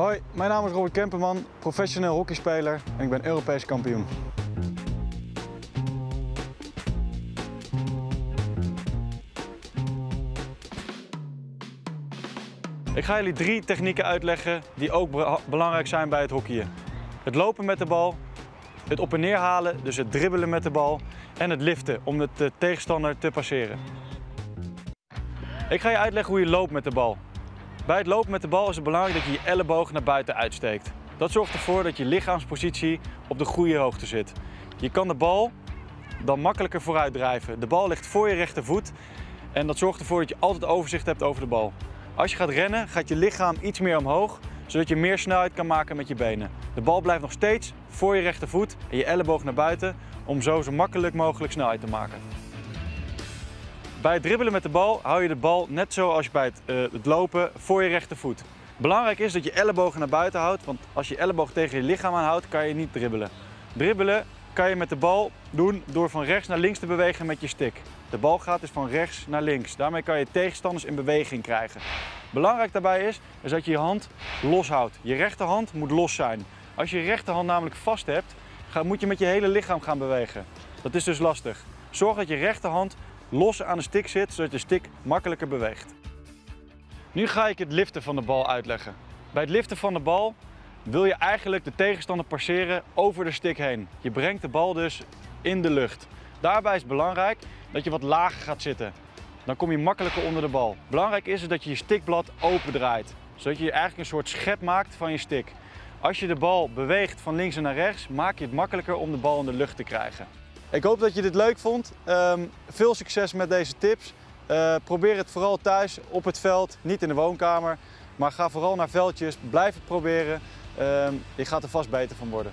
Hoi, mijn naam is Robert Kemperman, professioneel hockeyspeler en ik ben Europees kampioen. Ik ga jullie drie technieken uitleggen die ook be- belangrijk zijn bij het hockeyen. Het lopen met de bal, het op en neer halen, dus het dribbelen met de bal en het liften om de tegenstander te passeren. Ik ga je uitleggen hoe je loopt met de bal. Bij het lopen met de bal is het belangrijk dat je je elleboog naar buiten uitsteekt. Dat zorgt ervoor dat je lichaamspositie op de goede hoogte zit. Je kan de bal dan makkelijker vooruit drijven. De bal ligt voor je rechtervoet en dat zorgt ervoor dat je altijd overzicht hebt over de bal. Als je gaat rennen, gaat je lichaam iets meer omhoog, zodat je meer snelheid kan maken met je benen. De bal blijft nog steeds voor je rechtervoet en je elleboog naar buiten om zo zo makkelijk mogelijk snelheid te maken. Bij het dribbelen met de bal hou je de bal net zoals bij het, eh, het lopen voor je rechtervoet. Belangrijk is dat je ellebogen naar buiten houdt, want als je elleboog tegen je lichaam aanhoudt, kan je niet dribbelen. Dribbelen kan je met de bal doen door van rechts naar links te bewegen met je stick. De bal gaat dus van rechts naar links. Daarmee kan je tegenstanders in beweging krijgen. Belangrijk daarbij is, is dat je je hand los houdt. Je rechterhand moet los zijn. Als je je rechterhand namelijk vast hebt, moet je met je hele lichaam gaan bewegen. Dat is dus lastig. Zorg dat je rechterhand los aan de stick zit, zodat de stick makkelijker beweegt. Nu ga ik het liften van de bal uitleggen. Bij het liften van de bal wil je eigenlijk de tegenstander passeren over de stick heen. Je brengt de bal dus in de lucht. Daarbij is het belangrijk dat je wat lager gaat zitten. Dan kom je makkelijker onder de bal. Belangrijk is dat je je stickblad open draait, zodat je eigenlijk een soort schep maakt van je stick. Als je de bal beweegt van links naar rechts, maak je het makkelijker om de bal in de lucht te krijgen. Ik hoop dat je dit leuk vond. Ehm, veel succes met deze tips. Eh, probeer het vooral thuis, op het veld, niet in de woonkamer. Maar ga vooral naar veldjes, blijf het proberen. Ehm, je gaat er vast beter van worden.